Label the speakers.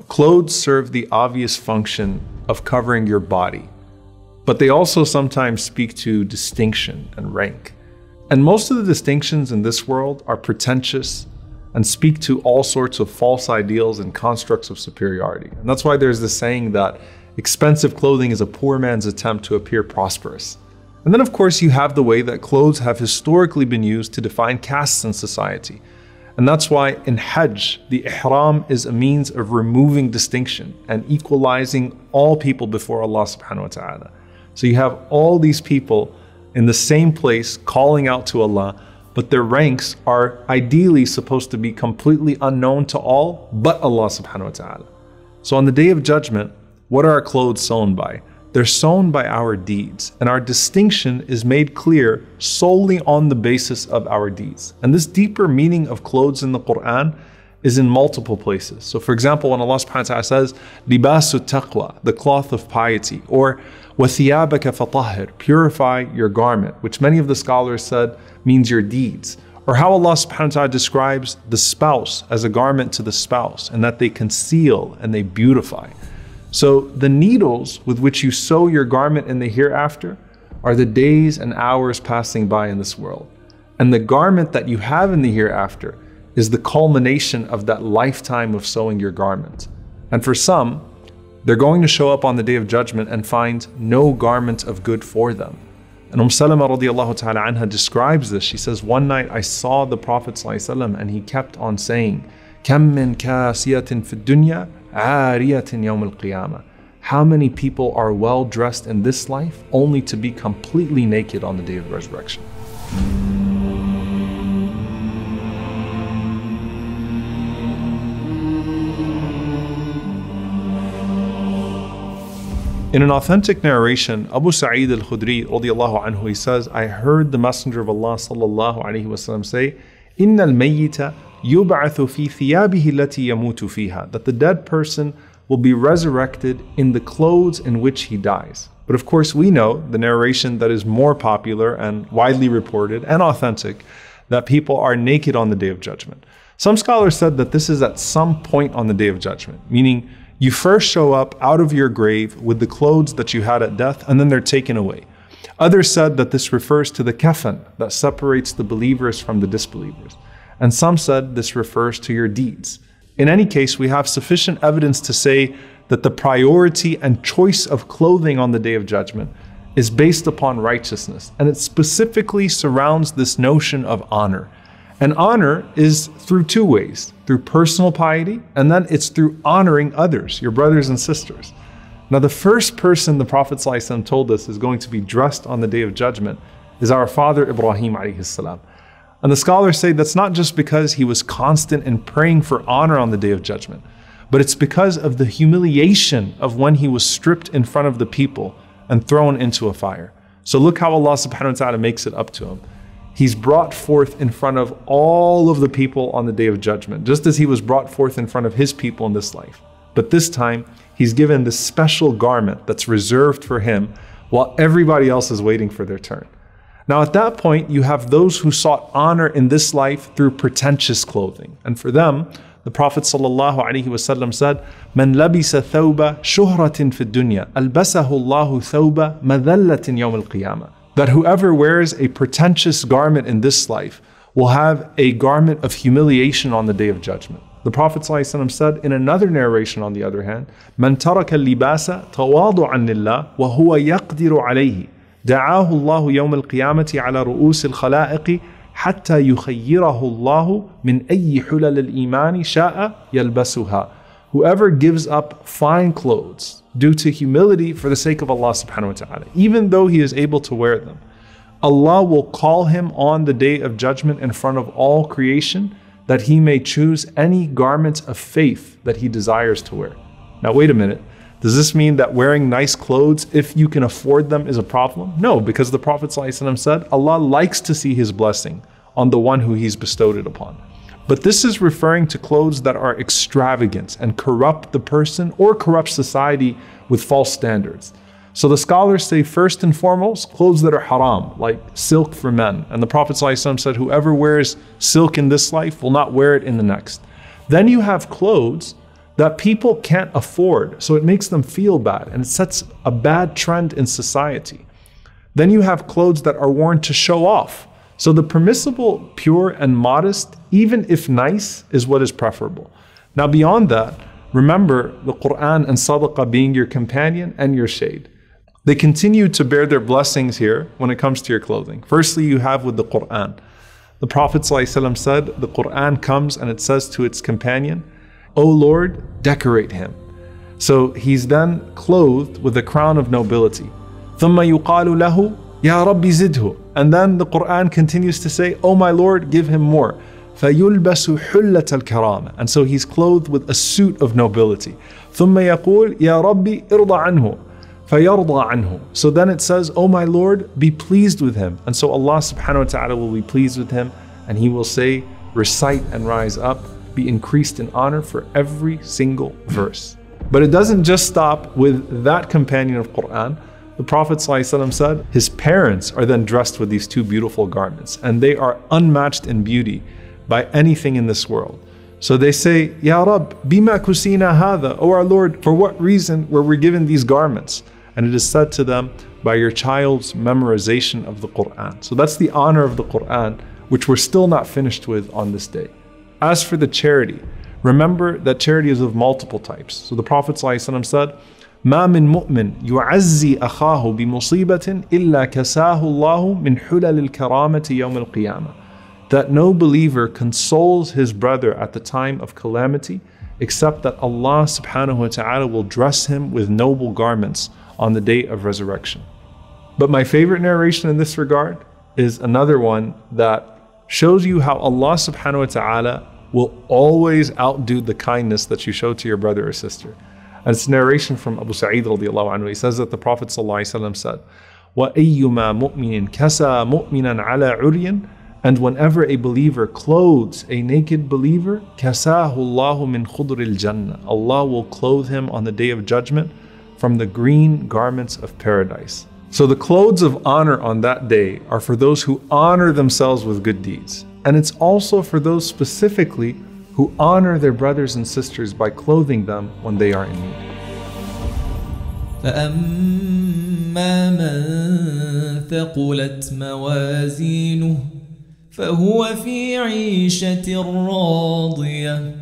Speaker 1: Clothes serve the obvious function of covering your body, but they also sometimes speak to distinction and rank. And most of the distinctions in this world are pretentious and speak to all sorts of false ideals and constructs of superiority. And that's why there's this saying that expensive clothing is a poor man's attempt to appear prosperous. And then, of course, you have the way that clothes have historically been used to define castes in society. And that's why in Hajj, the ihram is a means of removing distinction and equalizing all people before Allah subhanahu wa ta'ala. So you have all these people in the same place calling out to Allah, but their ranks are ideally supposed to be completely unknown to all but Allah subhanahu wa ta'ala. So on the day of judgment, what are our clothes sewn by? They're sewn by our deeds, and our distinction is made clear solely on the basis of our deeds. And this deeper meaning of clothes in the Quran is in multiple places. So, for example, when Allah subhanahu wa ta'ala says, Libasu taqwa, the cloth of piety, or Wathiyabaka fatahir, purify your garment, which many of the scholars said means your deeds. Or how Allah subhanahu wa ta'ala describes the spouse as a garment to the spouse, and that they conceal and they beautify. So the needles with which you sew your garment in the hereafter are the days and hours passing by in this world. And the garment that you have in the hereafter is the culmination of that lifetime of sewing your garment. And for some, they're going to show up on the day of judgment and find no garment of good for them. And Umm Salama radiallahu ta'ala anha describes this. She says, One night I saw the Prophet and he kept on saying, كم من كاسية في الدنيا عارية يوم القيامة. How many people are well dressed in this life only to be completely naked on the day of resurrection? In an authentic narration, Abu Sa'id al-Khudri radiallahu anhu, he says, I heard the Messenger of Allah sallallahu alayhi wasallam say, إِنَّ الْمَيِّتَ يُبْعَثُ فِي ثِيَابِهِ الَّتِي يَمُوتُ فِيهَا That the dead person will be resurrected in the clothes in which he dies. But of course, we know the narration that is more popular and widely reported and authentic that people are naked on the day of judgment. Some scholars said that this is at some point on the day of judgment, meaning you first show up out of your grave with the clothes that you had at death, and then they're taken away. Others said that this refers to the kafan that separates the believers from the disbelievers. And some said this refers to your deeds. In any case, we have sufficient evidence to say that the priority and choice of clothing on the day of judgment is based upon righteousness, and it specifically surrounds this notion of honor. And honor is through two ways through personal piety, and then it's through honoring others, your brothers and sisters. Now, the first person the Prophet told us is going to be dressed on the day of judgment is our father Ibrahim. And the scholars say that's not just because he was constant in praying for honor on the day of judgment, but it's because of the humiliation of when he was stripped in front of the people and thrown into a fire. So look how Allah subhanahu wa ta'ala makes it up to him he's brought forth in front of all of the people on the day of judgment, just as he was brought forth in front of his people in this life. But this time, he's given this special garment that's reserved for him while everybody else is waiting for their turn. Now, at that point, you have those who sought honor in this life through pretentious clothing. And for them, the Prophet ﷺ said, من لبس ثوب شهرة في الدنيا ألبسه الله ثوب مذلة يوم القيامة that whoever wears a pretentious garment in this life will have a garment of humiliation on the day of judgment. The Prophet ﷺ said in another narration, on the other hand, من ترك اللباس تواضعا لله وهو يقدر عليه دعاه الله يوم القيامة على رؤوس الخلائق حتى يخيره الله من أي حلل الإيمان شاء يلبسها. Whoever gives up fine clothes due to humility for the sake of Allah subhanahu wa ta'ala, even though he is able to wear them. Allah will call him on the day of judgment in front of all creation that he may choose any garments of faith that he desires to wear. Now, wait a minute. Does this mean that wearing nice clothes, if you can afford them, is a problem? No, because the Prophet ﷺ said Allah likes to see his blessing on the one who he's bestowed it upon. But this is referring to clothes that are extravagant and corrupt the person or corrupt society with false standards. So the scholars say first and foremost, clothes that are haram, like silk for men. And the Prophet ﷺ said, whoever wears silk in this life will not wear it in the next. Then you have clothes that people can't afford. So it makes them feel bad and it sets a bad trend in society. Then you have clothes that are worn to show off. So the permissible, pure, and modest, even if nice, is what is preferable. Now, beyond that, remember the Quran and Sadaqah being your companion and your shade. They continue to bear their blessings here when it comes to your clothing. Firstly, you have with the Quran. The Prophet ﷺ said, The Quran comes and it says to its companion, O Lord, decorate him. So he's then clothed with a crown of nobility. ثم يقال له يا رب زده and then the Quran continues to say oh my Lord give him more فيلبس حلة الكرامة and so he's clothed with a suit of nobility ثم يقول يا ربي ارضى عنه فيرضى عنه so then it says oh my Lord be pleased with him and so Allah subhanahu wa ta'ala will be pleased with him and he will say recite and rise up be increased in honor for every single verse but it doesn't just stop with that companion of Quran the Prophet ﷺ said his parents are then dressed with these two beautiful garments, and they are unmatched in beauty by anything in this world. So they say, Ya Rab, bima kusina hada, O our Lord, for what reason were we given these garments? And it is said to them, by your child's memorization of the Quran. So that's the honor of the Quran, which we're still not finished with on this day. As for the charity, remember that charity is of multiple types. So the Prophet ﷺ said, ما من مؤمن يعزي أخاه بمصيبة إلا كساه الله من حلل الكرامة يوم القيامة that no believer consoles his brother at the time of calamity except that Allah subhanahu wa ta'ala will dress him with noble garments on the day of resurrection. But my favorite narration in this regard is another one that shows you how Allah subhanahu wa ta'ala will always outdo the kindness that you show to your brother or sister. And it's a narration from Abu Sa'id radiallahu anhu. He says that the Prophet ﷺ said, وَأَيُّمَا مُؤْمِنٍ كَسَى مُؤْمِنًا عَلَى عُرْيٍ And whenever a believer clothes a naked believer, كَسَاهُ اللَّهُ مِنْ خُضْرِ الْجَنَّةِ Allah will clothe him on the day of judgment from the green garments of paradise. So the clothes of honor on that day are for those who honor themselves with good deeds. And it's also for those specifically who honor their brothers and sisters by clothing them when they are in need.
Speaker 2: فأما من ثقلت موازينه فهو في عيشة راضية